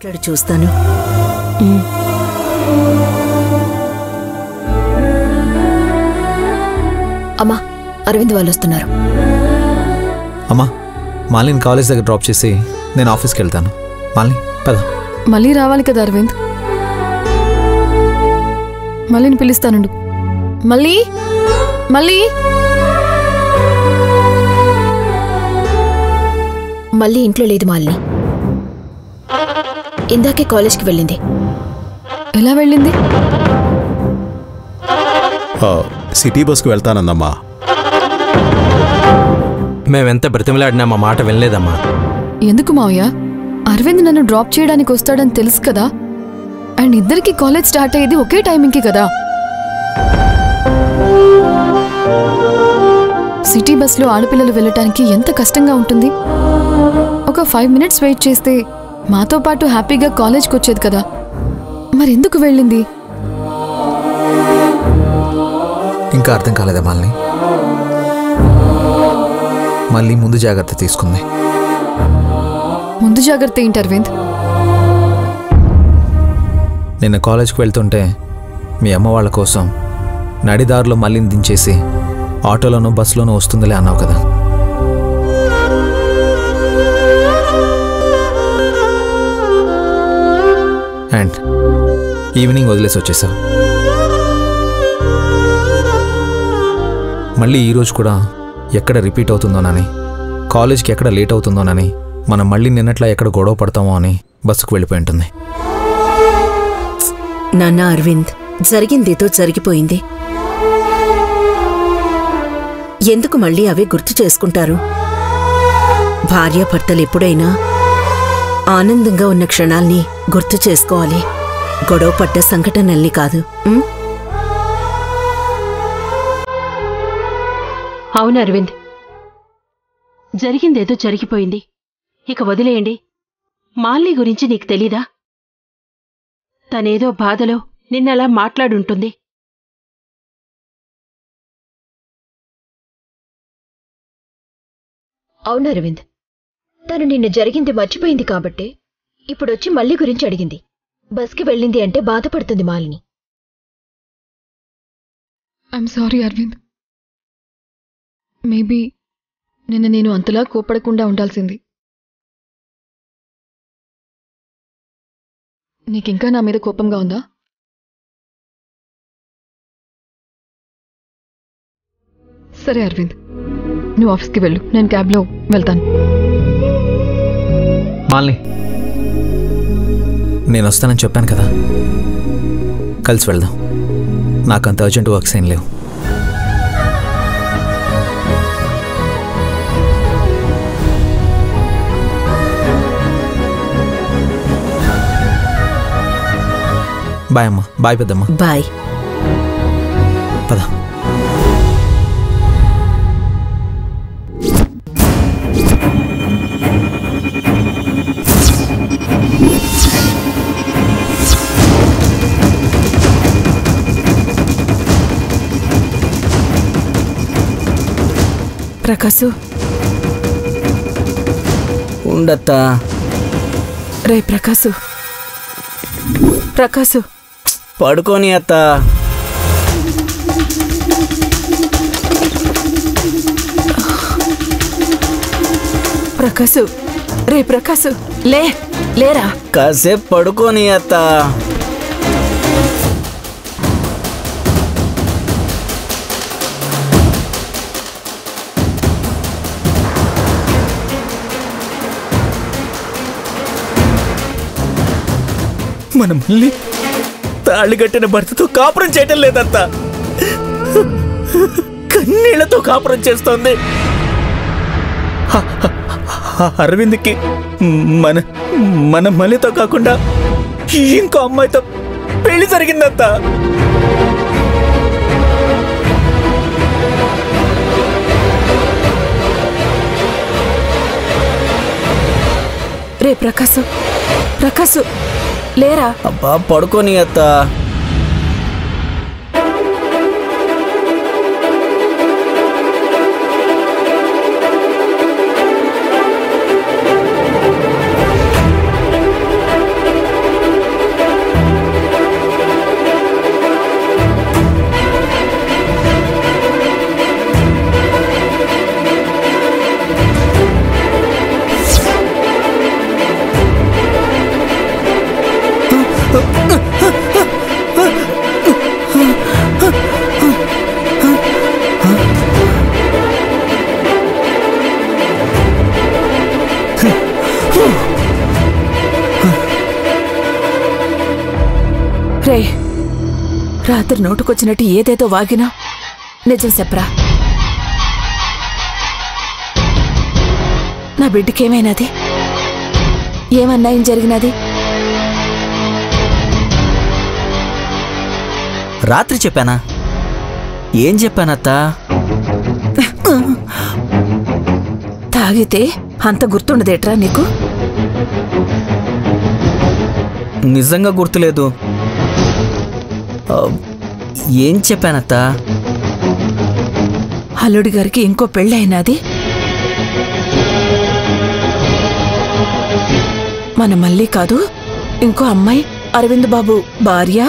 ఇక్కడ చూస్తాను? అమ్మా అరవింద్ వాళ్ళు వస్తున్నారు. అమ్మా మాలిని కాలేజ్ దగ్గర డ్రాప్ చేసి నేను ఆఫీస్కి వెళ్తాను. మాలిని పద. మళ్ళీ రావాలి కదా అరవింద్? మళ్ళీని పిలుస్తానుండు. మళ్ళీ? మళ్ళీ? మళ్ళీ ఇంట్లో లేదు మాలిని. ఇందాకే కాలేజ్కి వెళ్ళింది. ఎలా వెళ్ళింది? ఆ, సిటీ బస్కు వెళ్తానందమ్మా మేమెంత బ్రతిమలాడినా మా మాట వినలేదమ్మా. ఎందుకు మావయ్య? అరవింద్ నన్ను డ్రాప్ చేయడానికి వస్తాడని తెలుసు కదా? అండ్ ఇద్దరికి కాలేజ్ స్టార్ట్ అయ్యేది ఒకే టైమింగ్కి కదా? సిటీ బస్లో ఆడపిల్లలు వెళ్ళటానికి ఎంత కష్టంగా ఉంటుంది? ఒక ఫైవ్ మినిట్స్ వెయిట్ చేస్తే మాతో పాటు హ్యాపీగా కాలేజ్కి వచ్చేది కదా. మరెందుకు వెళ్ళింది? ఇంకా అర్థం కాలేదా మాలిని? మళ్ళీ ముందు జాగ్రత్త తీసుకుంది. ముందు జాగ్రత్త ఏంటి అరవింద్? నిన్న కాలేజ్కి వెళ్తుంటే మీ అమ్మ వాళ్ళ కోసం నడిదారిలో మళ్ళీ దించేసి ఆటోలోనూ బస్సులోనూ వస్తుందిలే అన్నావు కదా. ఈవినింగ్ వదిలేసి వచ్చేసావు మళ్ళీ ఈరోజు కూడా ఎక్కడ రిపీట్ అవుతుందోనని కాలేజ్కి ఎక్కడ లేట్ అవుతుందోనని మనం మళ్ళీ నిన్నట్లా ఎక్కడ గొడవ పడతామో అని బస్సుకు వెళ్ళిపోయి ఉంటుంది. నాన్న అరవింద్ జరిగిందేదో జరిగిపోయింది. ఎందుకు మళ్ళీ అవే గుర్తు చేసుకుంటారు? భార్యాభర్తలు ఎప్పుడైనా ఆనందంగా ఉన్న క్షణాల్ని గుర్తు చేసుకోవాలి. గొడవ పడ్డ సంఘటనల్ని కాదు? అవును అరవింద్. జరిగిందేదో జరిగిపోయింది. ఇక వదిలేయండి. మాల్ని గురించి నీకు తెలీదా? తనేదో బాధలో నిన్నలా మాట్లాడుంటుంది. అవును అరవింద్. తను నిన్న జరిగింది మర్చిపోయింది కాబట్టే ఇప్పుడొచ్చి మళ్ళీ గురించి అడిగింది. బస్కి వెళ్ళింది అంటే బాధపడుతుంది Malini. I'm sorry Aravind maybe నిన్న నేను అంతలా కోపడకుండా ఉండాల్సింది. నీకింకా నా మీద కోపంగా ఉందా? సరే అరవింద్ నువ్వు ఆఫీస్కి వెళ్ళు. నేను క్యాబ్లో వెళ్తాను. మాలిని నేను వస్తానని చెప్పాను కదా. కలిసి వెళ్దాం. నాకు అంత అర్జెంట్ వర్క్స్ ఏం లేవు. బాయ్ అమ్మా. బాయ్ పెద్దమ్మా. బాయ్ ప్రకాశు. ఉండత్తా. రే ప్రకాశు. ప్రకాశు. పడుకోని అత్త. ప్రకాశు. రే ప్రకాశు. లే లేరా? కాసేపు పడుకోని అత్త. మన మళ్ళీ తాళి కట్టిన భర్తతో కాపురం చేయటం లేదంత కన్నీళ్ళతో కాపురం చేస్తోంది. అరవింద్కి మన మన మలితో కాకుండా ఇంకో అమ్మాయితో పెళ్ళి జరిగిందంత రే ప్రకాశు ప్రకాశు. లేరా? అబ్బా పడుకోని అత్తా రే రాత్రి నోటుకొచ్చినట్టు ఏదేదో వాగినా. నిజం చెప్పరా. నా బిడ్డకేమైనది? ఏమన్నాయం జరిగినది? రాత్రి చెప్పానా? ఏం చెప్పానత్తా? తాగితే అంత గుర్తుండదేట్రా నీకు? నిజంగా గుర్తులేదు. ఏం చెప్పానత్త? అల్లుడి గారికి ఇంకో పెళ్ళైనది మన మళ్ళీ కాదు ఇంకో అమ్మాయి అరవింద్ బాబు భార్య.